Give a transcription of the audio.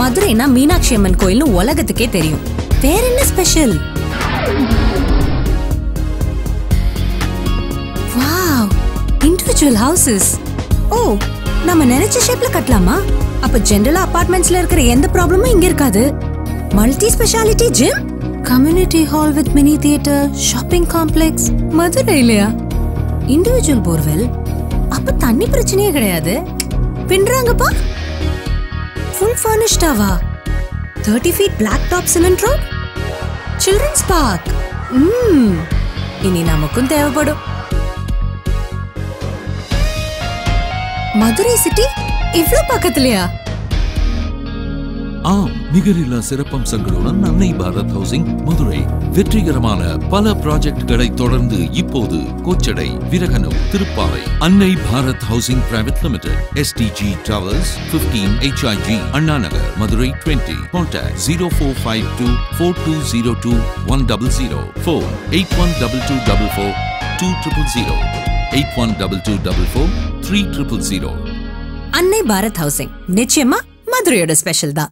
மதுரைனா மீனாட்சி அம்மன் கோயில்னு உலகத்துக்கே தெரியும். வேற என்ன ஸ்பெஷல் வாவ் இண்டிவிஜுவல் ஹவுசஸ் ஓ நம்ம நினைச்ச ஷேப்ல கட்டலாமா? அப்ப ஜெனரல் அபார்ட்மெண்ட்ஸ்ல இருக்கிற எந்த ப்ராப்ளமும் இங்க இருக்காது. Multi speciality gym community hall with mini theatre shopping complex Madurai இல்லையா? இண்டிவிஜுவல் போர்வெல் அப்ப தண்ணி பிரச்சனையே கிடையாது. பின்றாங்கப்பா full ஃபர்னிஷ்டாவா thirty feet block top cement road children's park ம் இனி நமக்கும் தேவைப்படும் மதுரை சிட்டி இவ்ளோ பக்கத்துலயா ஆம் நிகரில்லா சிறப்பம்சங்களுடன் அன்னை பாரத் ஹவுசிங் மதுரை. வெற்றிகரமான பல ப்ராஜெக்ட்களை தொடர்ந்து இப்போது Kochadai Viraganoor Thiruppavai. Annai Bharat housing private limited SDG towers 15 HIG Anna Nagar Madurai 20 contact zero four five two four two zero two one double zero four eight one double two double four two triple zero eight one double two double four three triple zero Annai Bharat housing நிச்சயமா மதுரையோட special தான்.